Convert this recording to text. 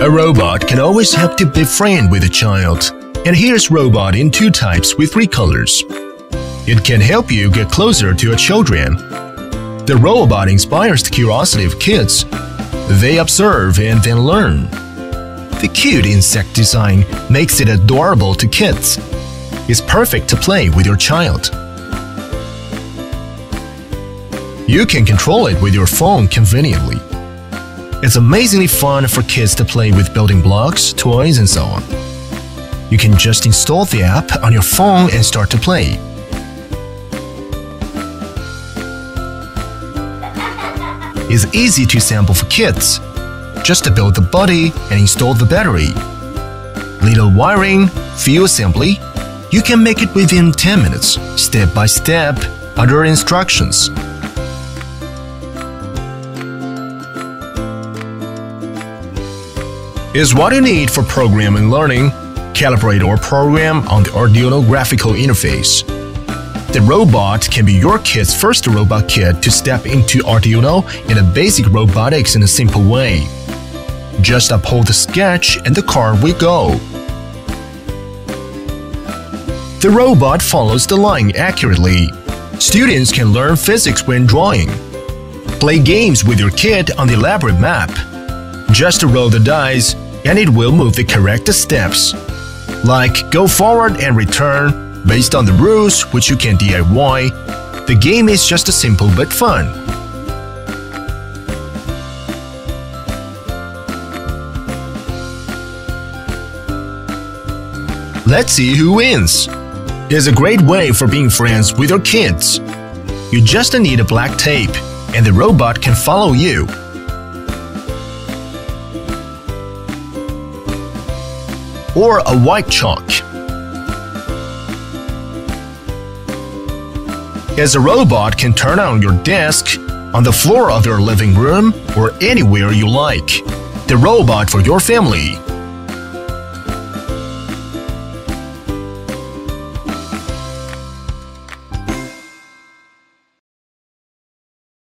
A robot can always help to befriend with a child. And here's Rollbot in two types with three colors. It can help you get closer to your children. The robot inspires the curiosity of kids. They observe and then learn. The cute insect design makes it adorable to kids. It's perfect to play with your child. You can control it with your phone conveniently. It's amazingly fun for kids to play with building blocks, toys, and so on. You can just install the app on your phone and start to play. It's easy to assemble for kids. Just to build the body and install the battery. Little wiring, few assembly. You can make it within 10 minutes, step by step, under instructions. Is what you need for programming learning, calibrate or program on the Arduino graphical interface. The robot can be your kid's first robot kit to step into Arduino and a basic robotics in a simple way. Just upload the sketch and the car will go. The robot follows the line accurately. Students can learn physics when drawing. Play games with your kid on the elaborate map. Just roll the dice and it will move the correct steps. Like go forward and return, based on the rules which you can DIY. The game is just a simple but fun. Let's see who wins. It's a great way for being friends with your kids. You just need a black tape, and the robot can follow you. Or a white chalk. As a robot can turn on your desk, on the floor of your living room, or anywhere you like. The robot for your family